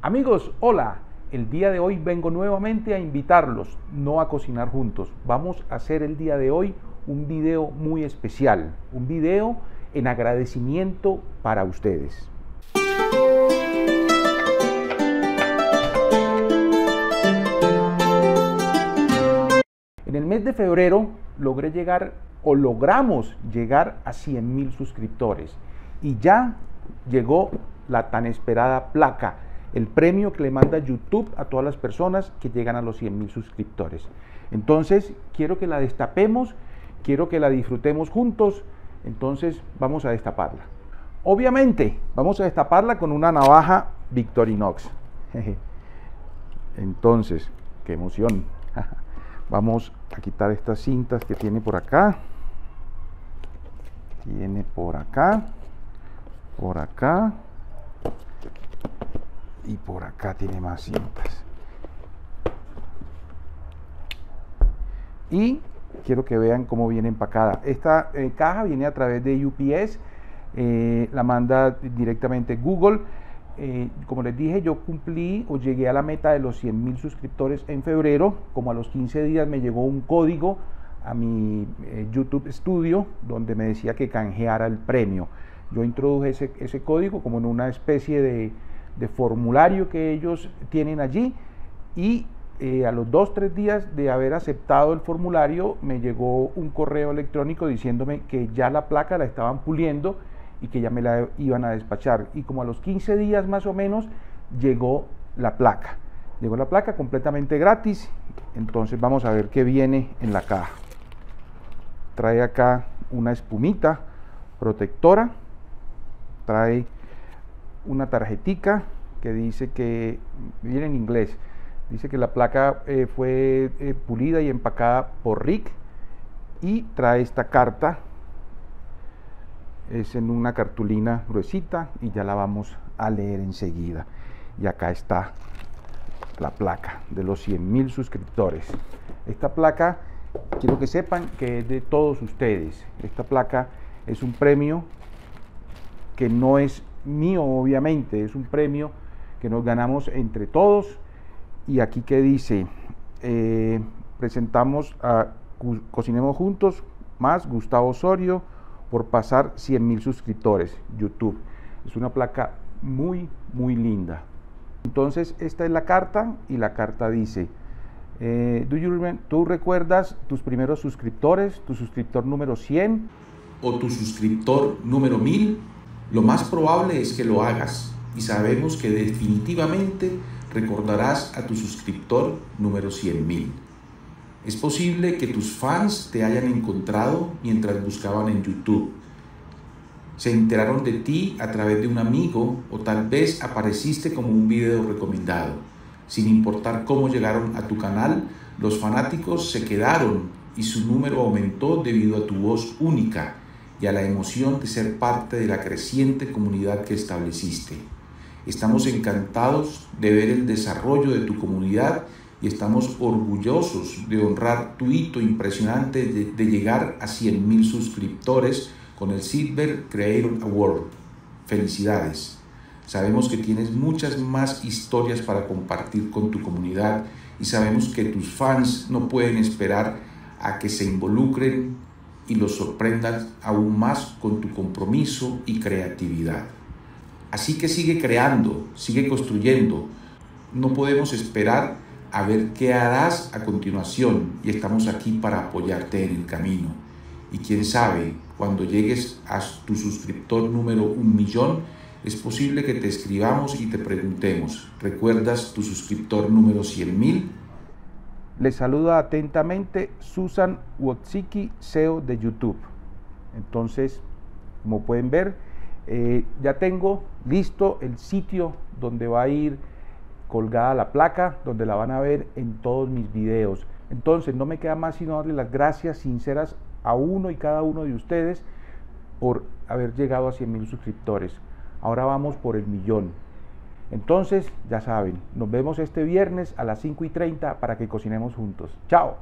Amigos, hola. El día de hoy vengo nuevamente a invitarlos, no a cocinar juntos. Vamos a hacer el día de hoy un video muy especial, un video en agradecimiento para ustedes. En el mes de febrero logré llegar o logramos llegar a 100 mil suscriptores y ya llegó la tan esperada placa, el premio que le manda YouTube a todas las personas que llegan a los 100 mil suscriptores. Entonces, quiero que la destapemos, quiero que la disfrutemos juntos, entonces vamos a destaparla. Obviamente, vamos a destaparla con una navaja Victorinox. Entonces, qué emoción. Vamos a quitar estas cintas que tiene por acá. Tiene por acá, por acá y por acá tiene más cintas. Y quiero que vean cómo viene empacada. Esta eh, caja viene a través de UPS, eh, la manda directamente Google. Eh, como les dije, yo cumplí o llegué a la meta de los 100 mil suscriptores en febrero. Como a los 15 días me llegó un código a mi YouTube Studio donde me decía que canjeara el premio. Yo introduje ese, ese código como en una especie de, de formulario que ellos tienen allí y eh, a los dos, tres días de haber aceptado el formulario me llegó un correo electrónico diciéndome que ya la placa la estaban puliendo y que ya me la iban a despachar. Y como a los 15 días más o menos llegó la placa. Llegó la placa completamente gratis. Entonces vamos a ver qué viene en la caja. Trae acá una espumita protectora. Trae una tarjetica que dice que, viene en inglés, dice que la placa eh, fue eh, pulida y empacada por Rick y trae esta carta, es en una cartulina gruesita y ya la vamos a leer enseguida. Y acá está la placa de los 100 mil suscriptores. Esta placa, quiero que sepan que es de todos ustedes. Esta placa es un premio que no es mío, obviamente, es un premio que nos ganamos entre todos. Y aquí que dice, eh, presentamos a Cocinemos Juntos más Gustavo Osorio por pasar 100 mil suscriptores YouTube. Es una placa muy, muy linda. Entonces, esta es la carta y la carta dice, eh, ¿tú recuerdas tus primeros suscriptores, tu suscriptor número 100? ¿O tu suscriptor número 1000? Lo más probable es que lo hagas y sabemos que definitivamente recordarás a tu suscriptor número 100.000. Es posible que tus fans te hayan encontrado mientras buscaban en YouTube. Se enteraron de ti a través de un amigo o tal vez apareciste como un video recomendado. Sin importar cómo llegaron a tu canal, los fanáticos se quedaron y su número aumentó debido a tu voz única y a la emoción de ser parte de la creciente comunidad que estableciste. Estamos encantados de ver el desarrollo de tu comunidad y estamos orgullosos de honrar tu hito impresionante de, llegar a 100.000 suscriptores con el Silver Creator Award. Felicidades. Sabemos que tienes muchas más historias para compartir con tu comunidad y sabemos que tus fans no pueden esperar a que se involucren y los sorprendas aún más con tu compromiso y creatividad. Así que sigue creando, sigue construyendo. No podemos esperar a ver qué harás a continuación y estamos aquí para apoyarte en el camino. Y quién sabe, cuando llegues a tu suscriptor número un millón, es posible que te escribamos y te preguntemos, ¿recuerdas tu suscriptor número 100 mil? Les saluda atentamente Susan Wotsiki, SEO de YouTube. Entonces, como pueden ver, eh, ya tengo listo el sitio donde va a ir colgada la placa, donde la van a ver en todos mis videos. Entonces, no me queda más sino darle las gracias sinceras a uno y cada uno de ustedes por haber llegado a 100 mil suscriptores. Ahora vamos por el millón. Entonces, ya saben, nos vemos este viernes a las 5 y 30 para que cocinemos juntos. Chao.